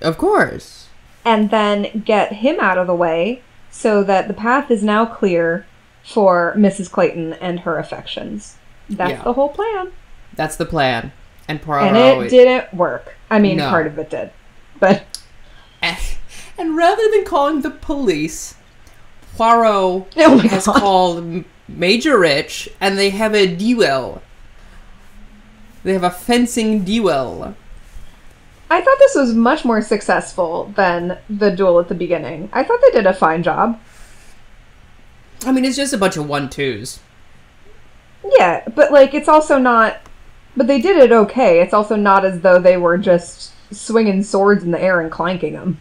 Of course. and then get him out of the way so that the path is now clear for Mrs. Clayton and her affections. That's Yeah. the whole plan. That's the plan. And Poirot. And it didn't work. I mean, No. part of it did. But [laughs] And rather than calling the police, Poirot [laughs] Oh has God. called Major Rich, and they have a duel. They have a fencing duel. I thought this was much more successful than the duel at the beginning. I thought they did a fine job. I mean, it's just a bunch of one twos. Yeah, but like it's also not. But they did it okay. It's also not as though they were just swinging swords in the air and clanking them.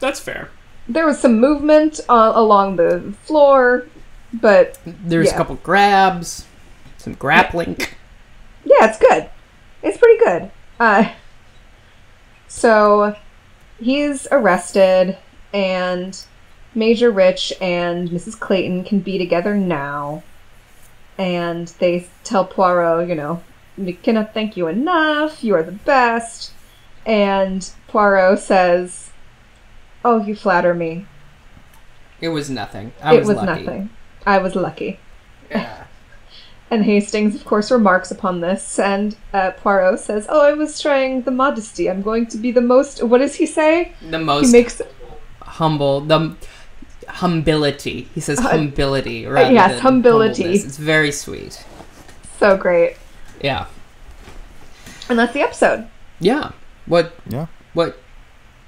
That's fair. There was some movement uh, along the floor, but There's Yeah. a couple grabs, some grappling. yeah, it's good. It's pretty good. Uh, so he's arrested, and Major Rich and Mrs. Clayton can be together now. And they tell Poirot, you know, we cannot thank you enough. You are the best. And Poirot says, "Oh, you flatter me. It was nothing. I it was, was nothing. I was lucky." Yeah. And Hastings, of course, remarks upon this, and uh, Poirot says, "Oh, I was trying the modesty. I'm going to be the most. What does he say? The most. He makes humble, the humility. He says humility rather yes, than humility. humbleness. It's very sweet. So great. Yeah. And that's the episode. Yeah. What Yeah. what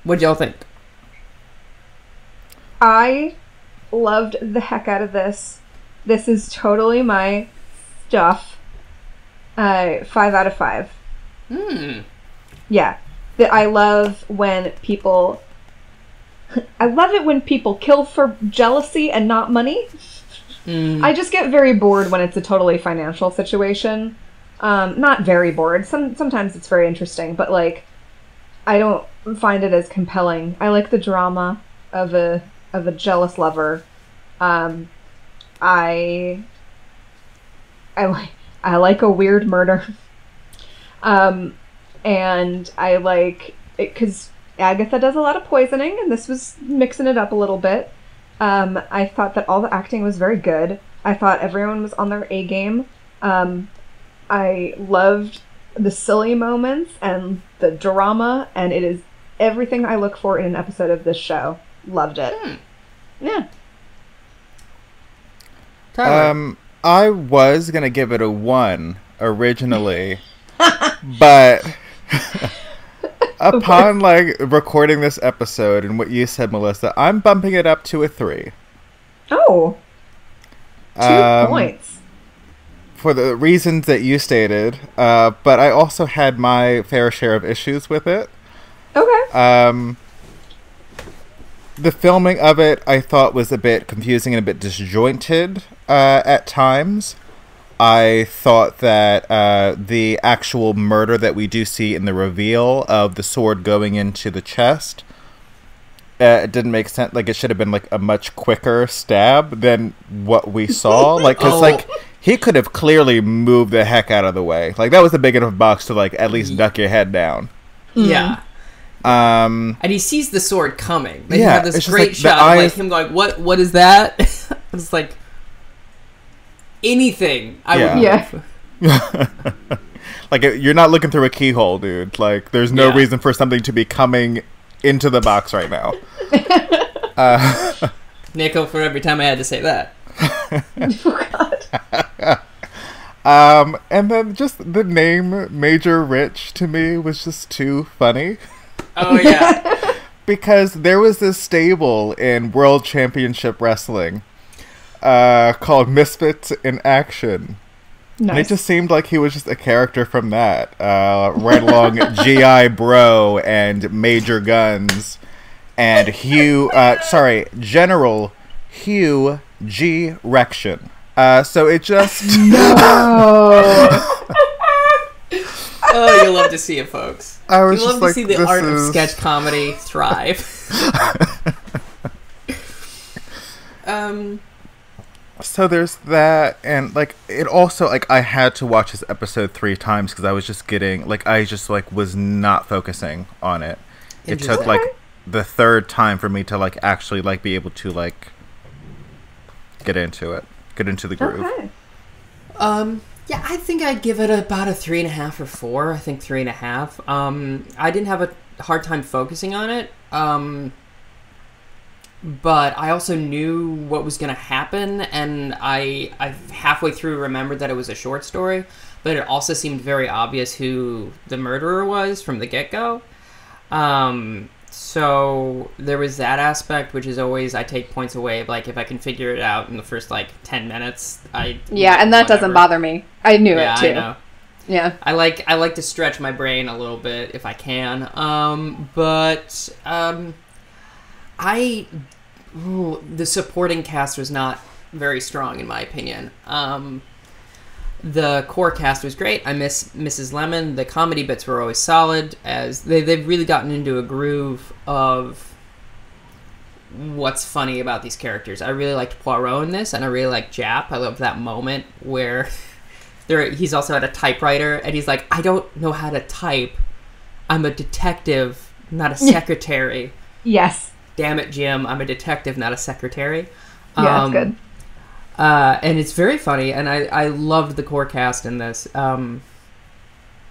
what y'all think? I loved the heck out of this. This is totally my stuff. Uh, five out of five. Hmm. Yeah. That I love when people. [laughs] I love it when people kill for jealousy and not money. Mm. I just get very bored when it's a totally financial situation. Um, not very bored. Some sometimes it's very interesting, but like, I don't find it as compelling. I like the drama of a of a jealous lover. Um, I I like I like a weird murder. Um, and I like it because Agatha does a lot of poisoning, and this was mixing it up a little bit. Um, I thought that all the acting was very good. I thought everyone was on their A game. Um, I loved the silly moments and the drama, and it is everything I look for in an episode of this show. Loved it. Yeah. Tyler. Um, I was gonna give it a one originally, [laughs] but [laughs] upon like recording this episode and what you said, Melissa, I'm bumping it up to a three. Oh, two Um, points. for the reasons that you stated, uh, but I also had my fair share of issues with it. Okay. Um, the filming of it, I thought, was a bit confusing and a bit disjointed uh, at times. I thought that uh, the actual murder that we do see in the reveal of the sword going into the chest uh, it didn't make sense. Like it should have been like a much quicker stab than what we saw. Like because [laughs] Oh. like he could have clearly moved the heck out of the way. Like that was a big enough box to like at least duck your head down. yeah. Um, And he sees the sword coming. They Yeah, have this great like the shot of like him going, "What? What is that?" [laughs] it's like anything. I would Yeah. [laughs] like you're not looking through a keyhole, dude. Like there's no Yeah. reason for something to be coming into the box right now. [laughs] Nickel for every time I had to say that. Um, and then just the name Major Rich to me was just too funny. [laughs] Oh yeah. [laughs] because there was this stable in World Championship Wrestling uh, called Misfits in Action. And it just seemed like he was just a character from that, uh, right along [laughs] GI Bro and Major Guns and Hugh. Uh, sorry, General Hugh G. Rection. Uh, so it just oh. Oh, you'll love to see it, folks. I was You love just to like, see the this art of sketch comedy thrive. [laughs] um. So there's that, and like it also like I had to watch this episode three times because I was just getting like I just like was not focusing on it. It took like the third time for me to like actually like be able to like get into it, get into the groove. Okay. Um, yeah, I think I'd give it about a three and a half or four. I think three and a half. Um, I didn't have a hard time focusing on it. Um, but I also knew what was going to happen, and I I halfway through remembered that it was a short story. But it also seemed very obvious who the murderer was from the get go. Um, so there was that aspect, which is always I take points away. Like if I can figure it out in the first like ten minutes, I Yeah, and that doesn't bother me. I knew Yeah, it too. I know. Yeah. I like I like to stretch my brain a little bit if I can. Um, but um, I ooh, the supporting cast was not very strong in my opinion. Um, the core cast was great. I miss Mrs. Lemon. The comedy bits were always solid as they they've really gotten into a groove of what's funny about these characters. I really liked Poirot in this, and I really like Japp. I love that moment where [laughs] there he's also at a typewriter, and he's like, "I don't know how to type. I'm a detective, not a [laughs] secretary. Yes. Damn it, Jim! I'm a detective, not a secretary." Yeah, Um, it's good. Uh, and it's very funny, and I, I loved the core cast in this. Um,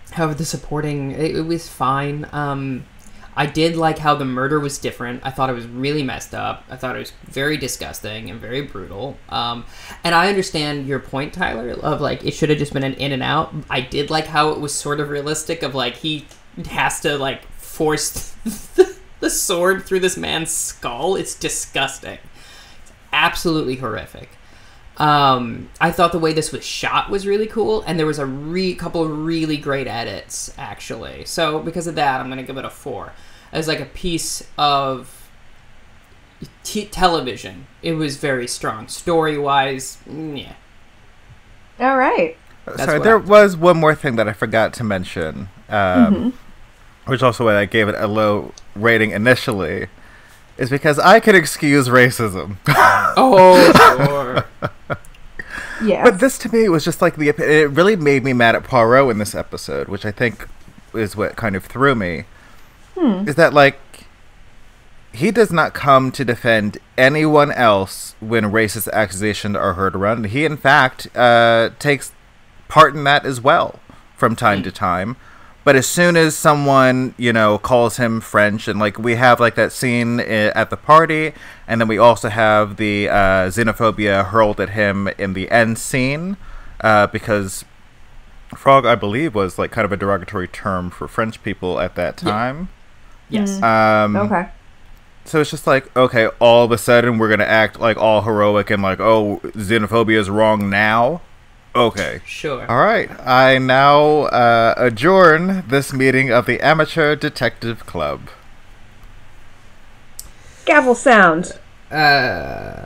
however, the supporting it, it was fine. Um, I did like how the murder was different. I thought it was really messed up. I thought it was very disgusting and very brutal. Um, and I understand your point, Tyler, of like it should have just been an in and out. I did like how it was sort of realistic of like he has to like force [laughs] the sword through this man's skull. It's disgusting. It's absolutely horrific. Um, I thought the way this was shot was really cool, and there was a re- couple of really great edits actually. So because of that, I'm gonna give it a four. As like a piece of t- television, it was very strong. Story wise, yeah. All right. That's Sorry, there I- was one more thing that I forgot to mention, um, which also why I gave it a low rating initially, is because I could excuse racism. [laughs] Oh, sure. Yeah. But this to me was just like the it really made me mad at Poirot in this episode, which I think is what kind of threw me. Is that like he does not come to defend anyone else when racist accusations are heard around. He in fact uh, takes part in that as well from time to time. But as soon as someone, you know, calls him French, and like we have like that scene at the party, and then we also have the uh, xenophobia hurled at him in the end scene, uh, because frog, I believe, was like kind of a derogatory term for French people at that Yeah. time. yes. Um, okay. so it's just like, okay, all of a sudden we're gonna act like all heroic and like, oh, xenophobia is wrong now. Okay. Sure. All right. I now uh, adjourn this meeting of the Amateur Detective Club. Gavel sound. Uh,